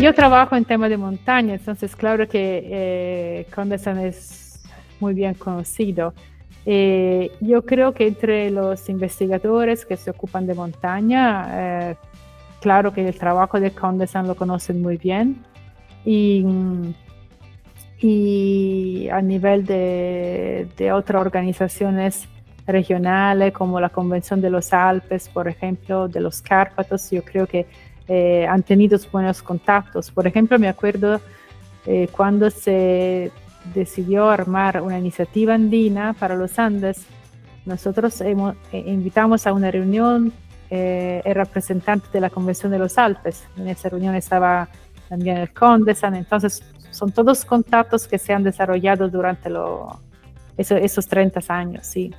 Yo trabajo en tema de montaña, entonces claro que eh, es muy bien conocido. Eh, yo creo que entre los investigadores que se ocupan de montaña, eh, claro que el trabajo de Condesan lo conocen muy bien y, y a nivel de, de otras organizaciones regionales como la Convención de los Alpes, por ejemplo, de los Cárpatos, yo creo que eh, han tenido buenos contactos. Por ejemplo, me acuerdo eh, cuando se decidió armar una iniciativa andina para los Andes, nosotros hemos, eh, invitamos a una reunión el representante de la Convención de los Alpes. En esa reunión estaba también el Condesan, entonces son todos contactos que se han desarrollado durante lo, esos 30 años, sí.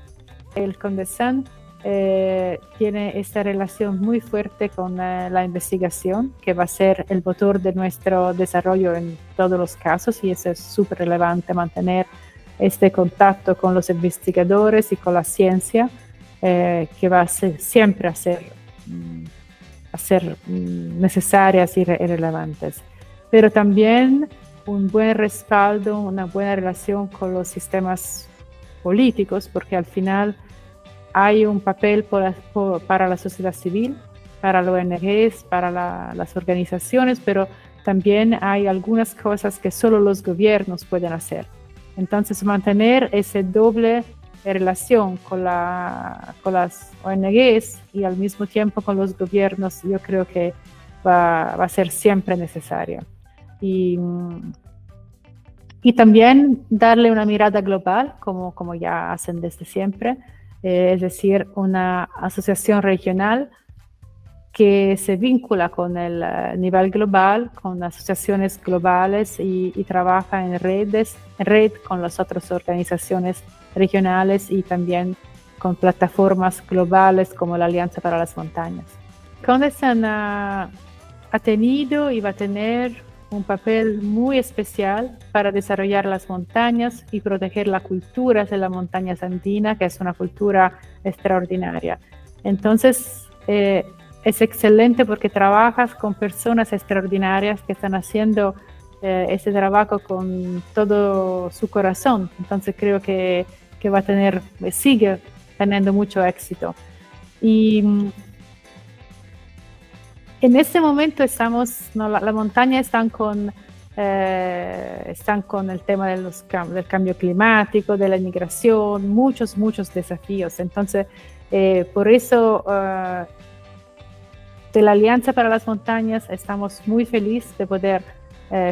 El Condesan eh, tiene esta relación muy fuerte con eh, la investigación, que va a ser el motor de nuestro desarrollo en todos los casos y eso es súper relevante mantener este contacto con los investigadores y con la ciencia, eh, que va a ser, siempre a ser, mm, a ser mm, necesarias y relevantes. Pero también un buen respaldo, una buena relación con los sistemas políticos, porque al final hay un papel para la sociedad civil, para los ONGs, para las organizaciones, pero también hay algunas cosas que solo los gobiernos pueden hacer. Entonces, mantener esa doble relación con, con las ONGs y al mismo tiempo con los gobiernos, yo creo que va, a ser siempre necesario. Y, también darle una mirada global, como ya hacen desde siempre, eh, es decir, una asociación regional que se vincula con el eh, nivel global, con asociaciones globales y, trabaja en redes, red con las otras organizaciones regionales y también con plataformas globales como la Alianza para las Montañas. Condesan ha, ha tenido y va a tener un papel muy especial para desarrollar las montañas y proteger la cultura de la montaña andina, que es una cultura extraordinaria. Entonces, eh, es excelente porque trabajas con personas extraordinarias que están haciendo eh, ese trabajo con todo su corazón. Entonces, creo que, que va a tener, sigue teniendo mucho éxito. Y en este momento estamos, no, la, montaña están con, eh, están con el tema del cambio climático, de la inmigración, muchos, muchos desafíos. Entonces, eh, por eso, uh, de la Alianza para las Montañas, estamos muy felices de poder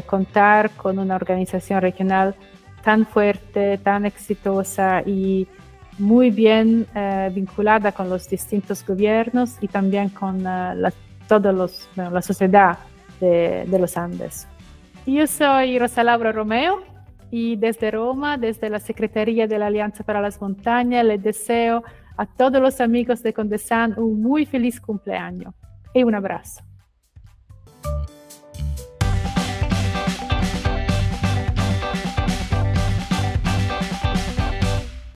contar con una organización regional tan fuerte, tan exitosa y muy bien vinculada con los distintos gobiernos y también con las toda la sociedad de, los Andes. Yo soy Rosa Laura Romeo y desde Roma, desde la Secretaría de la Alianza para las Montañas, les deseo a todos los amigos de Condesan un muy feliz cumpleaños y un abrazo.